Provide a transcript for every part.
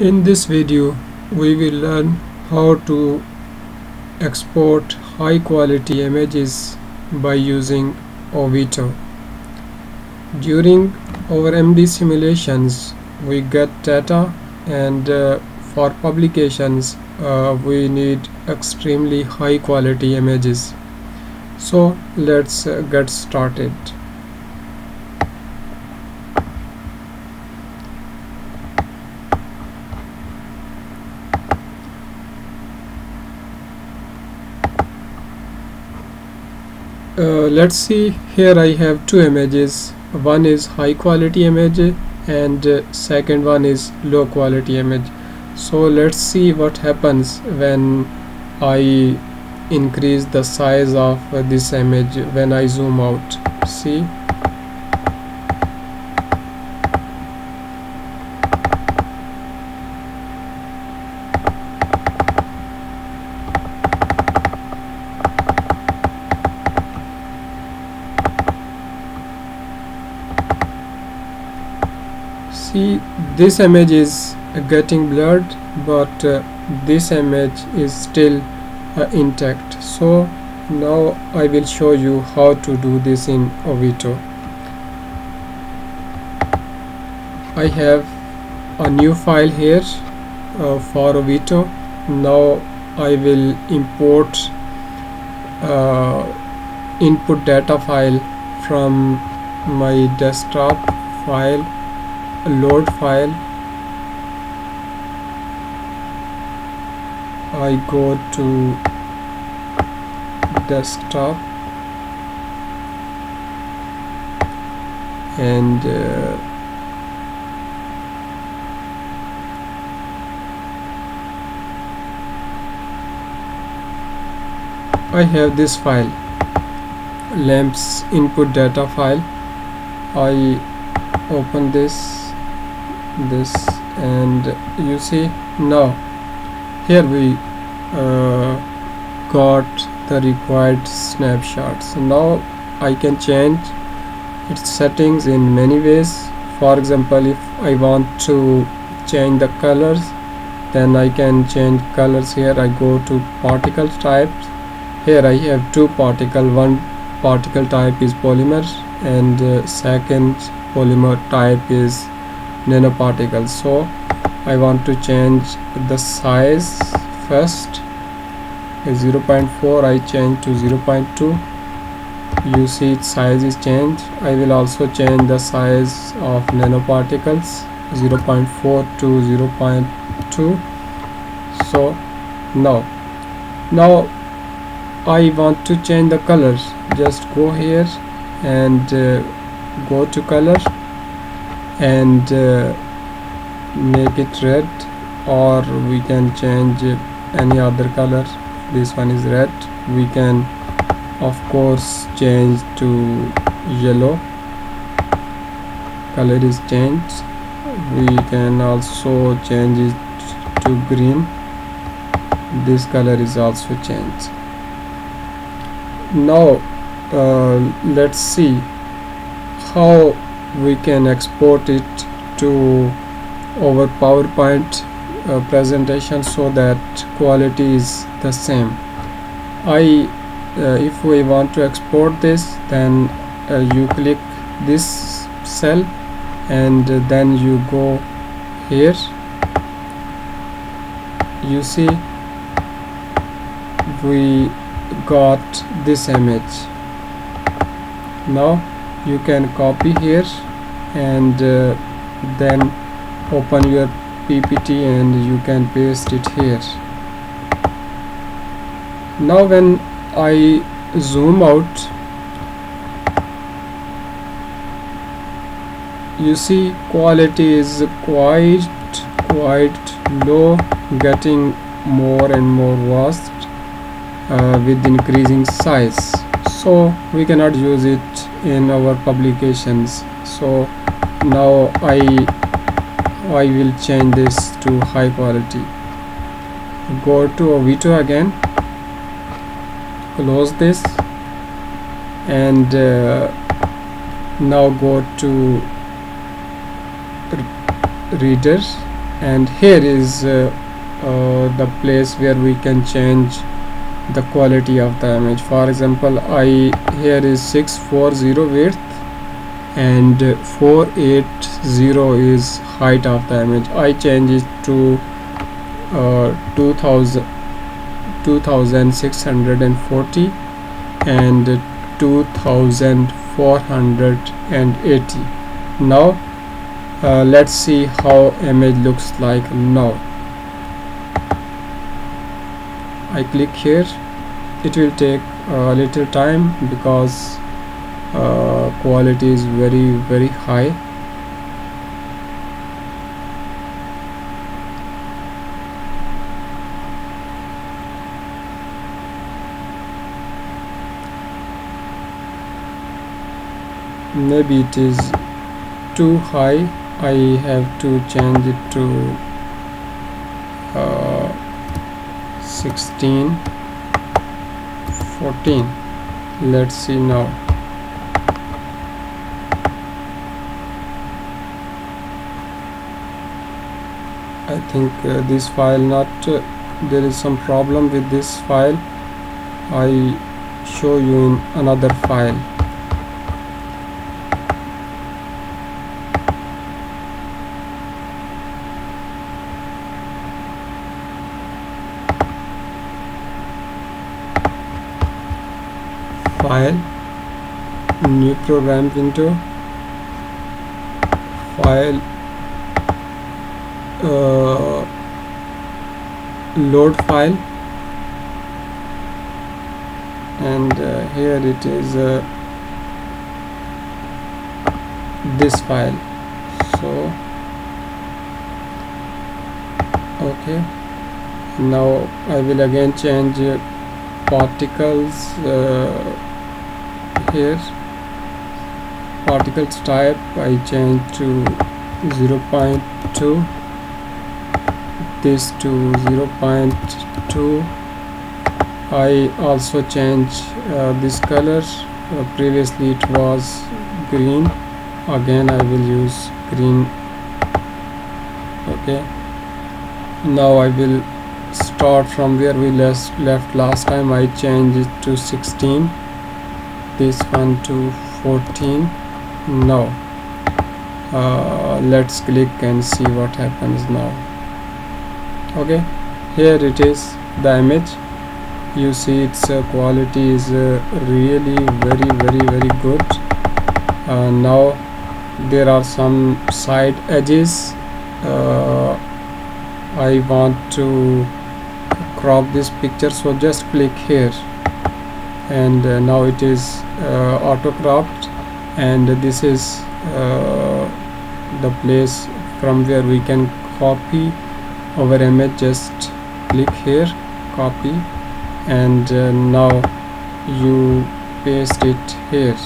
In this video we will learn how to export high quality images by using Ovito. During our MD simulations we get data and uh, for publications uh, we need extremely high quality images. So let's uh, get started. Uh, let's see. Here I have two images. One is high quality image and uh, second one is low quality image. So let's see what happens when I increase the size of uh, this image when I zoom out. See see this image is getting blurred but uh, this image is still uh, intact. So now I will show you how to do this in Ovito. I have a new file here uh, for Ovito. Now I will import uh, input data file from my desktop file load file. I go to desktop and uh, I have this file LAMMPS input data file. I open this this and you see now here we uh, got the required snapshots. Now I can change its settings in many ways. For example if I want to change the colors then I can change colors here. I go to particle types. Here I have two particle. One particle type is polymer and uh, second polymer type is nanoparticles. So I want to change the size first. 0.4 I change to 0.2 you see its size is changed. I will also change the size of nanoparticles 0.4 to 0.2 so now now I want to change the colors. Just go here and uh, go to color and uh, make it red or we can change any other color. This one is red. We can of course change to yellow. Color is changed. We can also change it to green. This color is also changed. Now uh, let's see how we can export it to our PowerPoint uh, presentation so that quality is the same. I uh, if we want to export this then uh, you click this cell and then you go here. You see we got this image. Now you can copy here and uh, then open your ppt and you can paste it here. Now when I zoom out you see quality is quite quite low getting more and more vast uh, with increasing size. So we cannot use it in our publications. So now I I will change this to high quality. Go to Ovito again. Close this. And uh, now go to readers. And here is uh, uh, the place where we can change the quality of the image. For example I here is 640 width and 480 is height of the image. I change it to uh, 2000 2640 and 2480 now uh, let's see how image looks like now I click here. It will take a little time because uh, quality is very very high. Maybe it is too high. I have to change it to uh, 16 14 let's see now. I think uh, this file not uh, there is some problem with this file. I show you in another file file new program into file uh, load file and uh, here it is uh, this file. So okay. Now I will again change uh, particles uh, here particles type I change to 0.2 this to 0.2 I also change uh, this color. Uh, previously it was green. Again I will use green. Okay. Now I will start from where we left last time. I change it to 16 this one to 14 now uh, let's click and see what happens now. Okay. Here it is the image. You see its uh, quality is uh, really very very very good. Uh, now there are some side edges. Uh, I want to crop this picture so just click here and uh, now it is uh, auto cropped and this is uh, the place from where we can copy our image. Just click here copy and uh, now you paste it here.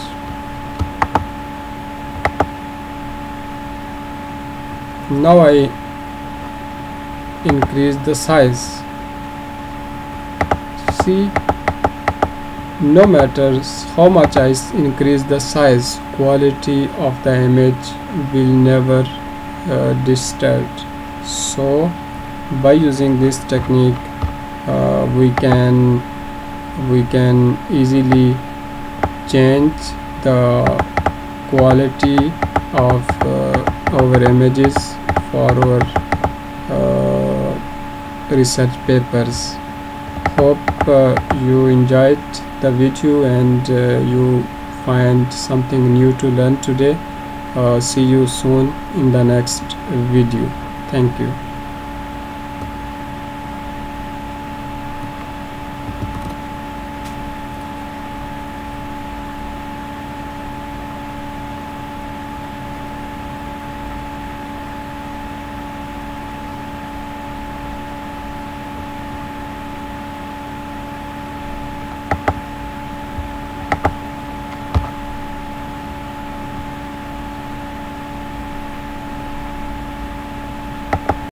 Now I increase the size. See no matter how much I increase the size quality of the image will never uh, so by using this technique uh, we can we can easily change the quality of uh, our images for our uh, research papers. Hope uh, you enjoyed the video and uh, you find something new to learn today. Uh, see you soon in the next video. Thank you